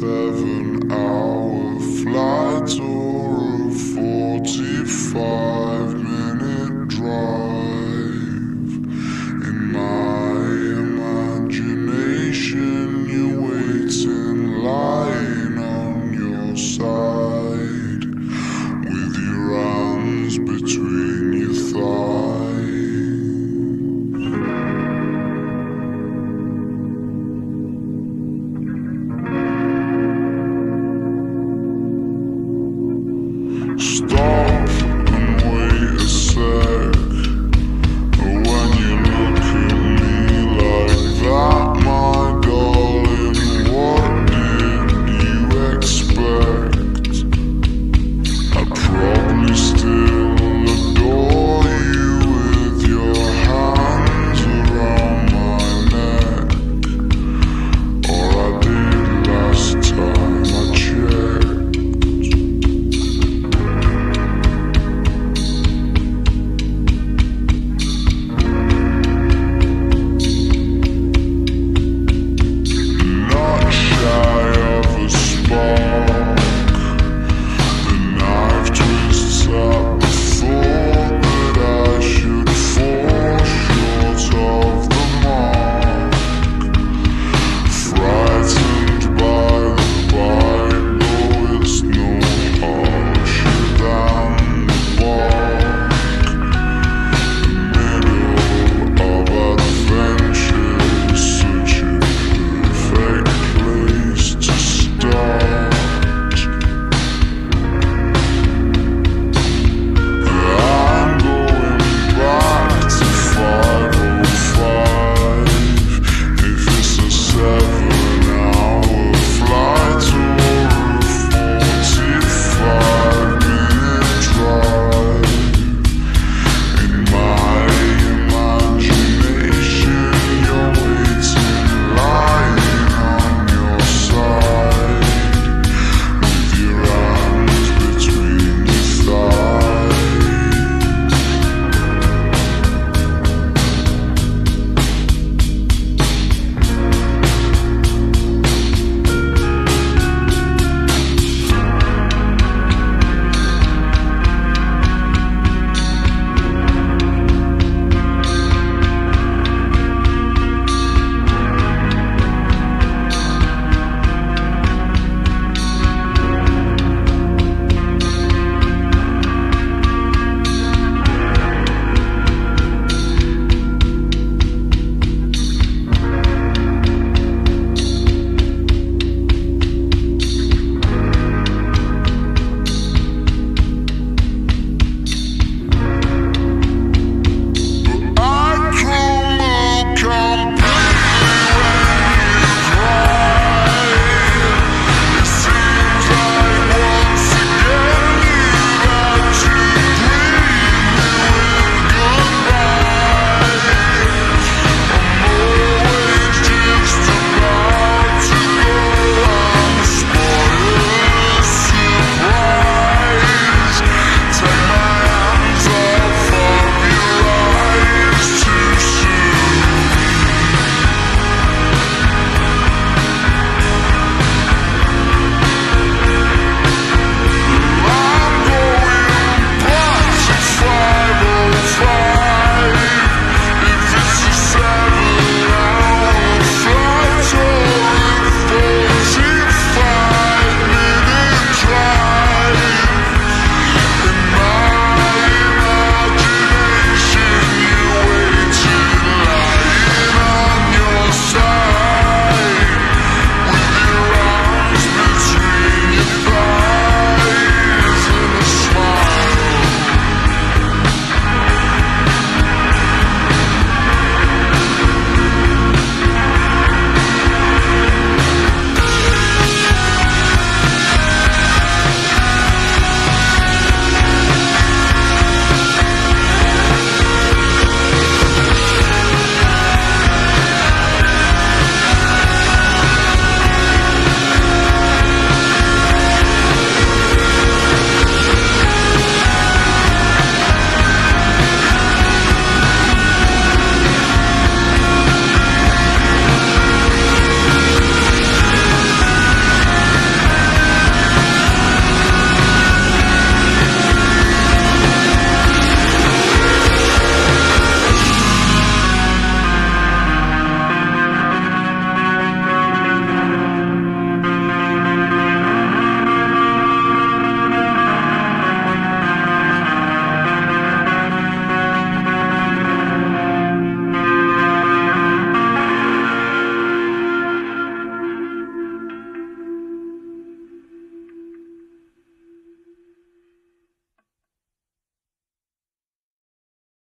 seven hour flight or a 45 minute drive. In my imagination, you're waiting, lying on your side with your arms between. Stop.